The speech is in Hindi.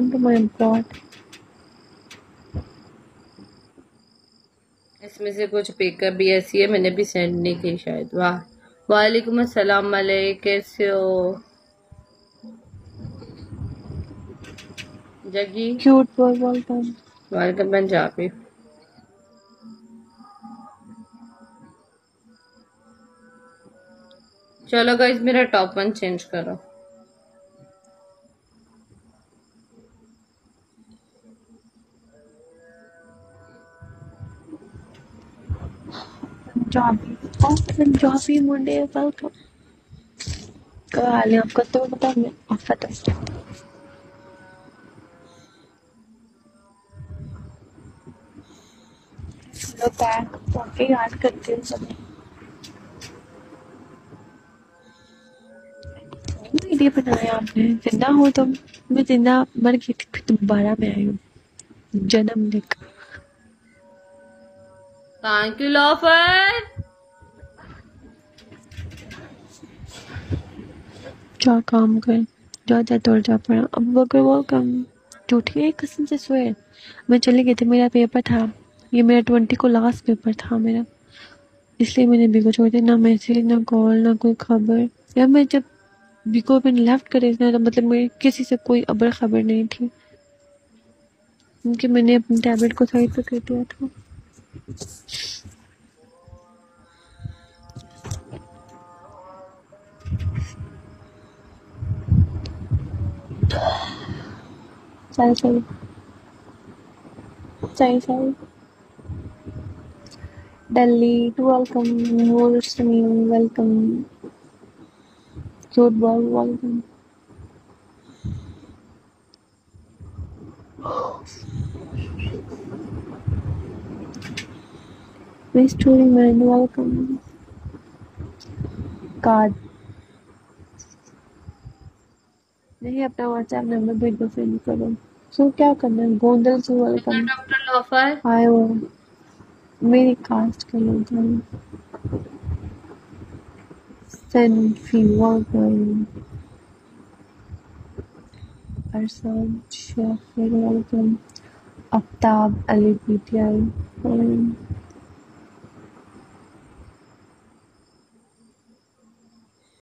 on to my bot. इसमें से कुछ पिकअप भी ऐसी है मैंने भी सेंड नहीं की शायद। वाह। वालेकुम अस्सलाम मलिक कैसे हो? जगी? Cute boy, welcome. Welcome Punjabi चलो गाइस मेरा टॉप वन चेंज करो। Welcome. क्या हाल है आपका तो मैं आफत है। चलो बैक याद करती हूँ वीडियो बनाया आपने। ज़िंदा हो तो मैं ज़िंदा, मर गई थी, फिर दोबारा मैं आई हूँ। जन्म लेकर। थैंक यू लॉफर क्या काम कर, जा जा, तोड़, जा, पड़ा। अब अगर वो कम टूटी एक कसम से सोए। मैं चली गई थी, मेरा पेपर था। ये मेरा ट्वेंटी को लास्ट पेपर था मेरा। इसलिए मैंने बिको छोड़ दिया। ना मैसेज ना कॉल ना कोई खबर। या मैं जब बिको मैंने लेफ़्ट करे ना तो मतलब मेरी किसी से कोई अबर खबर नहीं थी। क्योंकि मैंने अपनी टैबलेट को साइड पे कर दिया था। Sorry, sorry. Sorry, sorry. Delhi, welcome. Wolverine, welcome. Cute boy, welcome. Miss Touring Man, welcome. God. नहीं अपना व्हाट्सएप नंबर दो फिर करो सो क्या करना है? गोंदल से वेलकम डॉक्टर लोफर आए हो। मेरी कास्ट के लोग हैं। फीवर वेलकम अरसान शेफर वेलकम आफ्ताब अली पीटीआई